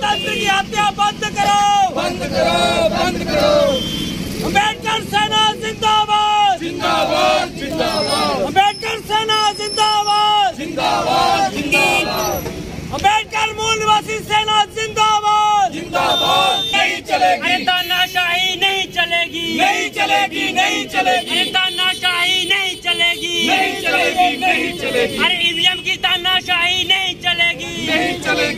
लोकतंत्र की हत्या बंद करो। बंद करो बंद करो। अंबेडकर सेना जिंदाबाद। जिंदाबाद जिंदाबाद। अंबेडकर सेना जिंदाबाद। जिंदाबाद जिंदाबाद। अंबेडकर मूल निवासी सेना जिंदाबाद। जिंदाबाद नहीं चलेगी। तानाशाही नहीं चलेगी। नहीं चलेगी नहीं चलेगी। तानाशाही नहीं चलेगी। नहीं चलेगी नहीं चलेगी। अरे ईवीएम की चलेगी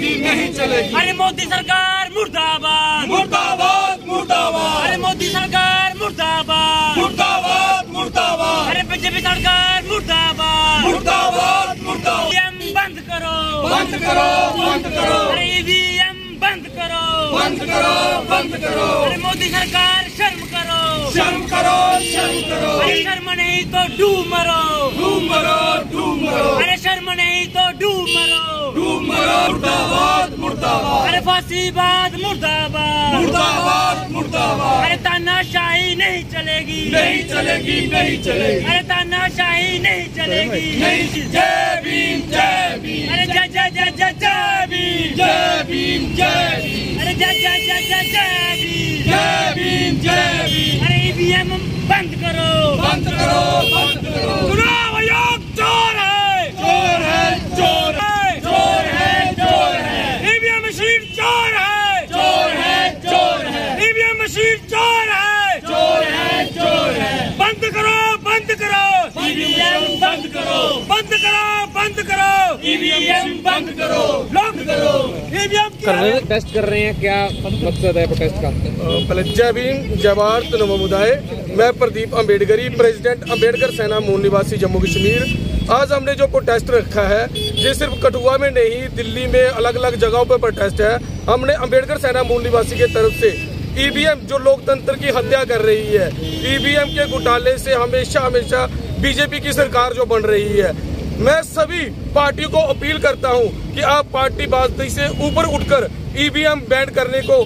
चलेगी नहीं चलेगी। अरे मोदी सरकार मुर्दाबाद। मुर्दाबाद मुर्दाबाद। अरे मोदी सरकार मुर्दाबाद। मुर्दाबाद मुर्दाबाद। अरे बीजेपी सरकार मुर्दाबाद। मुर्दाबाद मुर्दाबाद। बंद करो। बंद करो बंद करो। अरे ईवीएम बंद करो। बंद करो बंद करो। अरे मोदी सरकार शर्म करो। शर्म करो शर्म करो। अरे शर्म नहीं तो डूब मरो। मुर्दाबाद मुर्दाबाद। मुर्दाबाद मुर्दाबाद। अरे तानाशाही नहीं चलेगी। नहीं चलेगी नहीं चलेगी। अरे तानाशाही नहीं चलेगी। नहीं जय भीम जय भीम। अरे जय जय जय जय जय भीम। जय भीम जय भीम। अरे जय जय जय जय जय भीम। जय भीम जय भीम। अरे ईवीएम बंद करो बंद करो बंद करो चुनाव आयोग चोर है चोर है चोर है चोर है चोर है ईवीएम मशीन चोर है चोर है चोर है ईवीएम मशीन चोर है चोर है चोर है बंद करो बंद करो ईवीएम बंद करो। बंद करो बंद करो। ईवीएम बंद करो। लोग करो। ईवीएम कर रहे हैं? टेस्ट कर रहे हैं क्या मकसद है प्रोटेस्ट का? पहले जय भीम जय भारत नमो मुदाय मैं प्रदीप अम्बेडकरी प्रेसिडेंट अंबेडकर सेना मूल निवासी जम्मू कश्मीर। आज हमने जो प्रोटेस्ट रखा है ये सिर्फ़ कठुआ में नहीं दिल्ली में अलग अलग जगहों पर प्रोटेस्ट है। हमने अंबेडकर सेना मूल निवासी के तरफ़ से ईवीएम जो लोकतंत्र की हत्या कर रही है ईवीएम के घोटाले से हमेशा हमेशा बीजेपी की सरकार जो बन रही है। मैं सभी पार्टियों को अपील करता हूँ कि आप पार्टी बाजी से ऊपर उठकर ईवीएम बैन करने को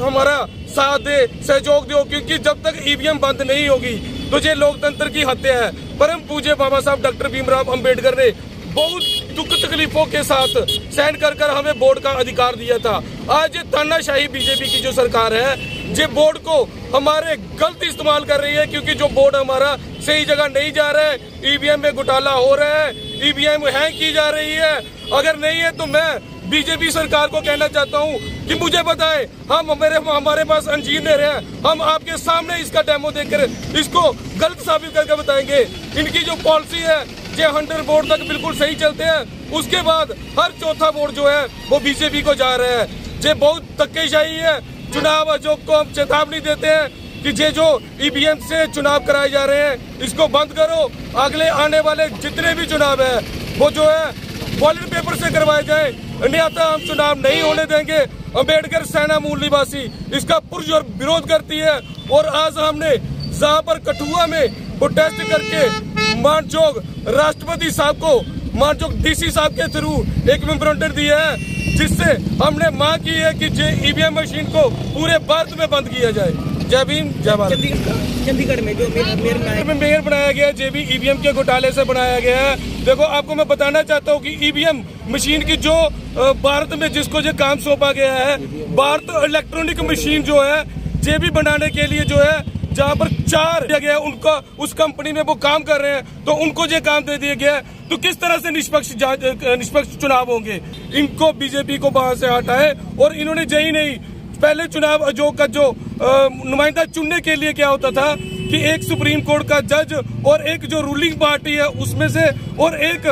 हमारा साथ दे, सहयोग दो, क्योंकि जब तक ईवीएम बंद नहीं होगी तो ये लोकतंत्र की हत्या है। परम पूज्य बाबा साहब डॉक्टर भीमराव अंबेडकर ने बहुत दुख तकलीफों के साथ सहन कर हमें वोट का अधिकार दिया था। आज तानाशाही बीजेपी की जो सरकार है ये बोर्ड को हमारे गलत इस्तेमाल कर रही है, क्योंकि जो बोर्ड हमारा सही जगह नहीं जा रहा है ईवीएम में घोटाला हो रहा है ईवीएम हैंग की जा रही है। अगर नहीं है तो मैं बीजेपी सरकार को कहना चाहता हूँ कि मुझे बताएँ, हम मेरे, हमारे पास इंजीनियर हैं, हम आपके सामने इसका डेमो देकर इसको गलत साबित करके बताएँगे। इनकी जो पॉलिसी है ये हंड्रेड बोर्ड तक बिल्कुल सही चलते हैं, उसके बाद हर चौथा बोर्ड जो है, वो बीजेपी को जा रहा है। जे बहुत धक्केशाही है चुनाव आयोग को हम चेतावनी देते हैं कि ये जो ईवीएम से चुनाव कराए जा रहे हैं, इसको बंद करो। अगले आने वाले जितने भी चुनाव है, वो जो है बॉलेट पेपर से करवाए जाए। अन्यथा हम चुनाव नहीं होने देंगे। अंबेडकर सेना मूल निवासी, इसका पुरजोर विरोध करती है। और आज हमने जहाँ पर कठुआ में प्रोटेस्ट करके मानचोक राष्ट्रपति साहब को मानचोक डीसी साहब के थ्रू एक मेमोरेंडम दिया है जिससे हमने मांग की है कि ईवीएम मशीन को पूरे भारत में बंद किया जाए। जय भीम जय भारत। चंडीगढ़ में जो मेयर मेयर में मेयर बनाया गया जे भी ईवीएम के घोटाले से बनाया गया है। देखो आपको मैं बताना चाहता हूँ कि ईवीएम मशीन की जो भारत में जिसको जो काम सौंपा गया है भारत इलेक्ट्रॉनिक मशीन जो है जे भी बनाने के लिए जो है जहाँ पर चार दिया गया उनका उस कंपनी में वो काम कर रहे हैं तो उनको जो काम दे दिया गया तो किस तरह से निष्पक्ष निष्पक्ष चुनाव होंगे? इनको बीजेपी को वहाँ से हटाए और इन्होंने जय नहीं पहले चुनाव आयोग का जो नुमाइंदा चुनने के लिए क्या होता था कि एक सुप्रीम कोर्ट का जज और एक जो रूलिंग पार्टी है उसमें से और एक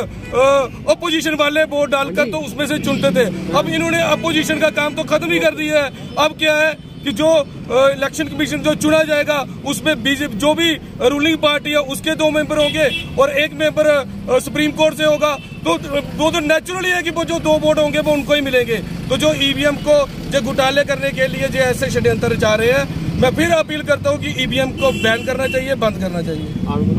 अपोजिशन वाले वोट डालकर तो उसमें से चुनते थे। अब इन्होंने अपोजिशन का काम तो खत्म ही कर दिया है। अब क्या है? कि जो इलेक्शन कमीशन जो चुना जाएगा, उसमें बीजेपी जो भी रूलिंग पार्टी है, उसके दो मेंबर होंगे और एक मेंबर सुप्रीम कोर्ट से होगा। तो वो तो नेचुरली है कि वो जो दो वोट होंगे, वो उनको ही मिलेंगे। तो जो ईवीएम को, जो घोटाले करने के लिए जो ऐसे षड्यंत्र जा रहे हैं, मैं फिर अपील करता हूँ कि ईवीएम को बैन करना चाहिए, बंद करना चाहिए।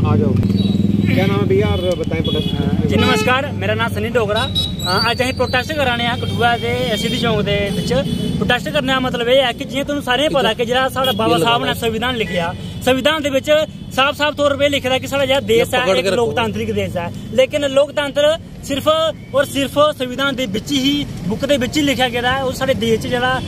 आ जाओ। क्या नाम है भैया और बताएं प्रोटेस्ट ਜੀ ਨਮਸਕਾਰ ਮੇਰਾ ਨਾਮ ਸਨੀ ਡੋਗਰਾ ਅ, ਅੱਜ ਅਸੀਂ ਪ੍ਰੋਟੈਸਟ ਕਰਾਣੇ ਆ ਕਠੂਆ ਦੇ ਐਸਡੀ ਚੌਂਕ ਦੇ ਵਿੱਚ ਪ੍ਰੋਟੈਸਟ ਕਰਨ ਦਾ ਮਤਲਬ ਇਹ ਹੈ ਕਿ ਜਿਵੇਂ ਤੁਹਾਨੂੰ ਸਾਰਿਆਂ ਨੂੰ ਪਤਾ ਕਿ ਜਿਹੜਾ ਸਾਡਾ ਬਾਬਾ ਸਾਹਿਬ ਨੇ ਸੰਵਿਧਾਨ ਲਿਖਿਆ ਸੰਵਿਧਾਨ ਦੇ ਵਿੱਚ ਸਾਫ਼ ਸਾਫ਼ ਤੌਰ 'ਤੇ ਲਿਖਦਾ ਕਿ ਸਾਡਾ ਜਿਹੜਾ ਦੇਸ਼ ਹੈ ਇੱਕ ਲੋਕਤਾਂਤਰਿਕ ਦੇਸ਼ ਹੈ ਲੇਕਿਨ ਲੋਕਤੰਤਰ ਸਿਰਫ ਔਰ ਸਿਰਫ ਸੰਵਿਧਾਨ ਦੇ ਵਿੱਚ ਹੀ ਬੁੱਕ ਦੇ ਵਿੱਚ ਹੀ ਲਿਖਿਆ ਗਿਆ ਹੈ ਉਹ ਸਾਡੇ ਦੇਸ਼ 'ਚ ਜਿਹੜਾ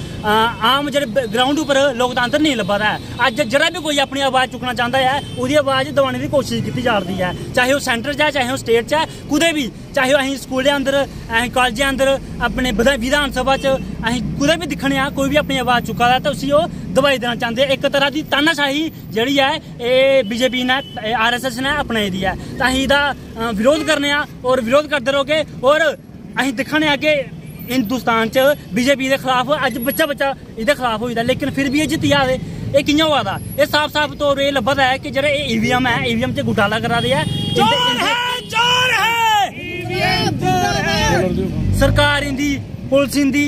ਆਮ ਜਿਹੜੇ ਗਰਾਊਂਡ ਉੱਪਰ ਲੋਕਤੰਤਰ ਨਹੀਂ ਲੱਭਦਾ ਹੈ ਅੱਜ ਜਿਹੜਾ ਵੀ ਕੋਈ ਆਪਣੀ ਆਵਾਜ਼ ਚੁੱਕਣਾ ਚਾਹੁੰਦਾ ਹੈ ਉਹਦੀ ਆਵਾਜ਼ ਦਬਾਉਣ ਦੀ ਕੋਸ਼ਿਸ਼ ਕੀਤੀ ਜਾ ਰਹੀ ਹੈ ਚਾਹੇ ਉਹ ਸੈਂਟਰ 'ਚ ਹੈ ਚਾਹੇ ਉਹ ਸਟੇਟ 'ਚ ਹੈ ਕੁਦੇ ਵੀ ਚਾਹੇ ਉਹ ਅਸੀਂ ਸਕੂਲ ਦੇ ਅੰਦਰ ਅਸੀਂ ਕਾਲਜਾਂ ਅੰਦਰ ਆਪਣੇ ਵਿਧਾ- ਵਿਧਾਨ ਸਭਾ 'ਚ ਅਸੀਂ ਕੁਦੇ ਵੀ ਦਿਖਣੇ ਆ ਕੋਈ ਵੀ ਆਪਣੀ ਆਵਾਜ਼ ਚੁੱਕਾ ਹੈ ਤਾਂ ਅਸੀਂ ਉਹ ਦਵਾਈ ਦੇਣਾ ਚਾਹੁੰਦੇ ਇੱਕ ਤਰ੍ਹਾਂ ਦੀ ਤਾਨਾਸ਼ਾਹੀ ਜਿਹੜੀ ਹੈ ਇਹ ਬੀਜੇਪੀ ਨੇ ਆਰਐਸਐਸ ਨੇ ਅਪਣਾਈ ਦੀ ਹੈ। ਤਾਂ ਅਸੀਂ ਦਾ ਵਿਰੋਧ ਕਰਨੇ ਆ ਔਰ ਵਿਰੋਧ ਕਰਦੇ ਰਹੋਗੇ ਔਰ ਅਸੀਂ ਦਿਖਾਣੇ ਆ ਕਿ ਹਿੰਦੁਸਤਾਨ ਚ ਬੀਜੇਪੀ ਦੇ ਖਿਲਾਫ ਅੱਜ ਬੱਚਾ ਬੱਚਾ ਇਹਦੇ ਖਿਲਾਫ ਹੋਈਦਾ ਲੇਕਿਨ ਫਿਰ ਵੀ ਇਹ ਜਿੱਤੀ ਜਾਵੇ ਇਹ ਕਿੰਨਾ ਹੋਇਆ ਦਾ ਇਹ ਸਾਫ਼ ਸਾਫ਼ ਤੌਰ ਇਹ ਲੱਭਦਾ ਹੈ ਕਿ ਜਿਹੜਾ ਇਹ ਈਵੀਐਮ ਹੈ ਈਵੀਐਮ ਤੇ ਘੁਟਾਲਾ ਕਰਾ ਰਿਹਾ ਚੋਰ ਹੈ ਸਰਕਾਰ ਇੰਦੀ ਪੁਲਿਸ ਇੰਦੀ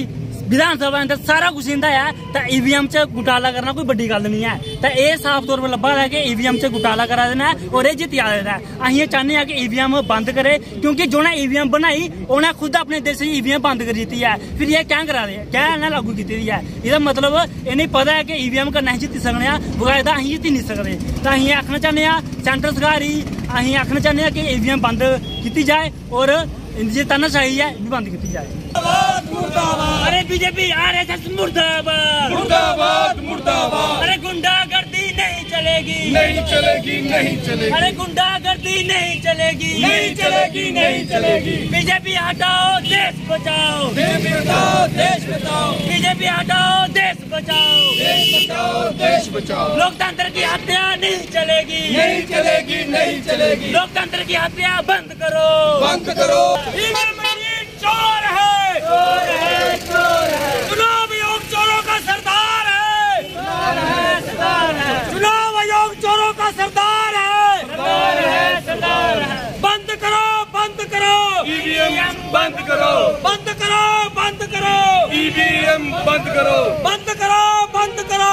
ਵਿਧਾਨ ਸਭਾ ਅੰਦਰ ਸਾਰਾ ਕੁਝ ਇੰਦਾ ਹੈ ਤਾਂ ਈਵੀਐਮ 'ਚ ਘੁਟਾਲਾ ਕਰਨਾ ਕੋਈ ਵੱਡੀ ਗੱਲ ਨਹੀਂ ਹੈ ਤਾਂ ਇਹ ਸਾਫ਼ ਤੌਰ 'ਤੇ ਲੱਭਾ ਹੈ ਕਿ ਈਵੀਐਮ 'ਚ ਘੁਟਾਲਾ ਕਰਾ ਦੇਣਾ ਹੈ ਔਰ ਇਹ ਜਿੱਤਿਆ ਦੇਣਾ ਹੈ ਅਸੀਂ ਇਹ ਚਾਹੁੰਦੇ ਹਾਂ ਕਿ ਈਵੀਐਮ ਬੰਦ ਕਰੇ ਕਿਉਂਕਿ ਜੋ ਨੇ ਈਵੀਐਮ ਬਣਾਈ ਉਹਨੇ ਖੁਦ ਆਪਣੇ ਦੇਸ਼ 'ਚ ਈਵੀਐਮ ਬੰਦ ਕਰ ਦਿੱਤੀ ਹੈ ਫਿਰ ਇਹ ਕਿਆ ਕਰਾ ਰਹੇ ਕਿਆ ਇਹਨਾਂ ਲਾਗੂ ਕੀਤੀ ਦੀ ਹੈ ਇਹਦਾ ਮਤਲਬ ਇਹ ਨਹੀਂ ਪਤਾ ਹੈ ਕਿ ਈਵੀਐਮ ਕਰ ਨਹੀਂ ਜਿੱਤ ਸਕਣੇ ਆ ਬਗਾਇਦਾ ਅਸੀਂ ਜਿੱਤ ਨਹੀਂ ਸਕਦੇ ਤਾਂ ਅਸੀਂ ਇਹ ਆਖਣਾ ਚਾਹੁੰਦੇ ਹਾਂ ਸੈਂਟਰ ਸਰਕਾਰ ਹੀ ਅਸੀਂ ਆਖਣਾ ਚਾਹੁੰਦੇ ਹਾਂ ਕਿ ਈਵੀਐਮ ਬੰਦ ਕੀਤੀ ਜਾਏ ਔਰ ਇੰਦੀ ਸਹੀ ਹੈ ਵੀ ਬੰਦ ਕੀਤੀ ਜਾਏ। ਮੁਰਦਾਬਾਦ। ਅਰੇ ਬੀਜੇਪੀ ਆਰਐਸਐਸ ਮੁਰਦਾਬਾਦ। ਮੁਰਦਾਬਾਦ ਮੁਰਦਾਬਾਦ। ਅਰੇ ਗੁੰਡਾਗਰਦੀ नहीं चलेगी। नहीं चलेगी नहीं चलेगी। अरे गुंडागर्दी नहीं चलेगी। नहीं चलेगी नहीं चलेगी। बीजेपी हटाओ देश बचाओ। देश बचाओ देश बचाओ। बीजेपी हटाओ देश बचाओ। देश बचाओ देश बचाओ। लोकतंत्र की हत्या नहीं चलेगी। नहीं चलेगी नहीं चलेगी। लोकतंत्र की हत्या बंद करो। बंद करो। चोर है। चोर है चोर है चुनाव आयोग चोरों का सरदार है चुनाव आयोग चोरों का सरदार है बंद करो बंद करो ईवीएम बंद करो। बंद करो बंद करो। ईवीएम बंद करो। बंद करो बंद करो।